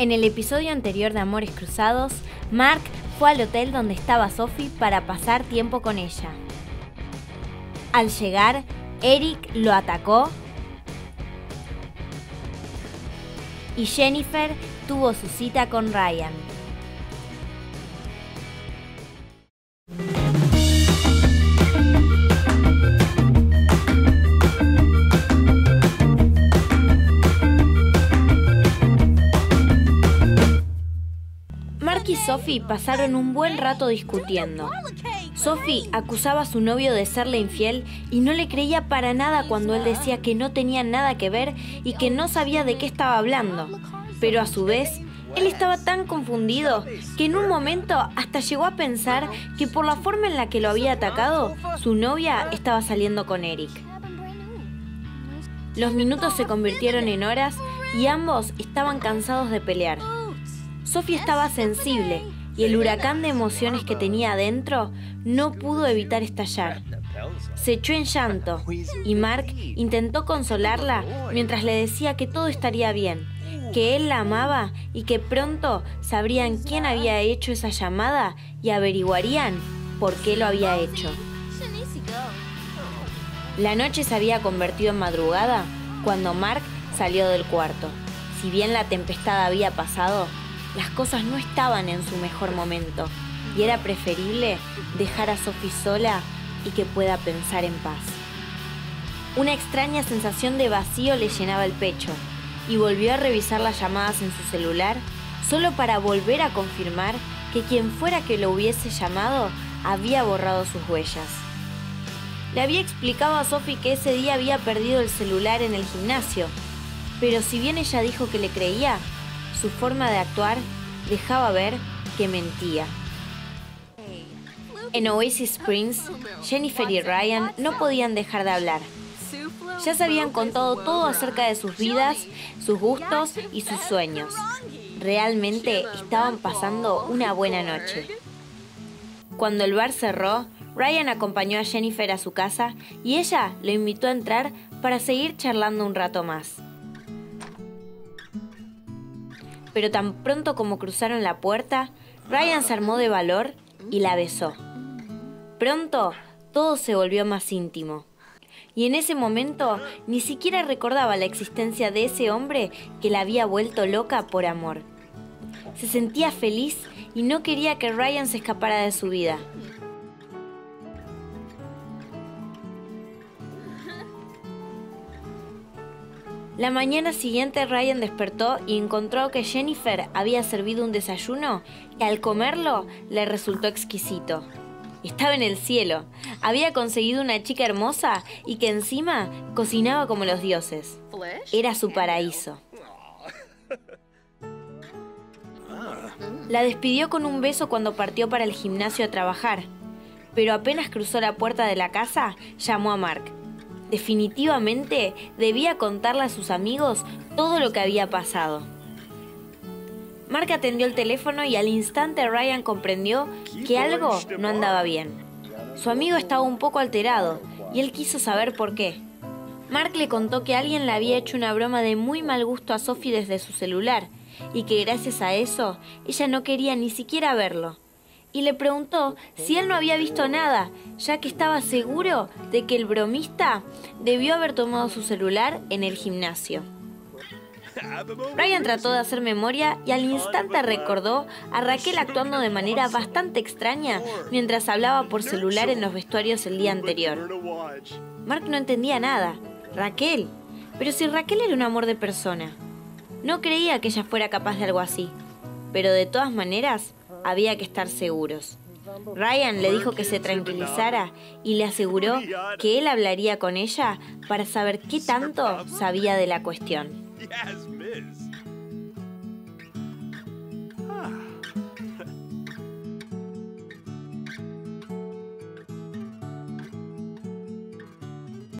En el episodio anterior de Amores Cruzados, Mark fue al hotel donde estaba Sophie para pasar tiempo con ella. Al llegar, Eric lo atacó y Jennifer tuvo su cita con Ryan. Sophie pasaron un buen rato discutiendo. Sophie acusaba a su novio de serle infiel y no le creía para nada cuando él decía que no tenía nada que ver y que no sabía de qué estaba hablando. Pero a su vez, él estaba tan confundido que en un momento hasta llegó a pensar que por la forma en la que lo había atacado, su novia estaba saliendo con Eric. Los minutos se convirtieron en horas y ambos estaban cansados de pelear. Sophie estaba sensible y el huracán de emociones que tenía adentro no pudo evitar estallar. Se echó en llanto y Mark intentó consolarla mientras le decía que todo estaría bien, que él la amaba y que pronto sabrían quién había hecho esa llamada y averiguarían por qué lo había hecho. La noche se había convertido en madrugada cuando Mark salió del cuarto. Si bien la tempestad había pasado, las cosas no estaban en su mejor momento y era preferible dejar a Sophie sola y que pueda pensar en paz. Una extraña sensación de vacío le llenaba el pecho y volvió a revisar las llamadas en su celular solo para volver a confirmar que quien fuera que lo hubiese llamado había borrado sus huellas. Le había explicado a Sophie que ese día había perdido el celular en el gimnasio, pero si bien ella dijo que le creía, su forma de actuar dejaba ver que mentía. En Oasis Springs, Jennifer y Ryan no podían dejar de hablar. Ya se habían contado todo acerca de sus vidas, sus gustos y sus sueños. Realmente estaban pasando una buena noche. Cuando el bar cerró, Ryan acompañó a Jennifer a su casa y ella lo invitó a entrar para seguir charlando un rato más. Pero tan pronto como cruzaron la puerta, Ryan se armó de valor y la besó. Pronto todo se volvió más íntimo. Y en ese momento ni siquiera recordaba la existencia de ese hombre que la había vuelto loca por amor. Se sentía feliz y no quería que Ryan se escapara de su vida. La mañana siguiente Ryan despertó y encontró que Jennifer había servido un desayuno que al comerlo le resultó exquisito. Estaba en el cielo, había conseguido una chica hermosa y que encima cocinaba como los dioses. Era su paraíso. La despidió con un beso cuando partió para el gimnasio a trabajar, pero apenas cruzó la puerta de la casa, llamó a Mark. Definitivamente debía contarle a sus amigos todo lo que había pasado. Mark atendió el teléfono y al instante Ryan comprendió que algo no andaba bien. Su amigo estaba un poco alterado y él quiso saber por qué. Mark le contó que alguien le había hecho una broma de muy mal gusto a Sophie desde su celular y que gracias a eso ella no quería ni siquiera verlo y le preguntó si él no había visto nada, ya que estaba seguro de que el bromista debió haber tomado su celular en el gimnasio. Ryan trató de hacer memoria y al instante recordó a Raquel actuando de manera bastante extraña mientras hablaba por celular en los vestuarios el día anterior. Mark no entendía nada. Raquel. Pero si Raquel era un amor de persona. No creía que ella fuera capaz de algo así. Pero de todas maneras, había que estar seguros. Ryan le dijo que se tranquilizara y le aseguró que él hablaría con ella para saber qué tanto sabía de la cuestión.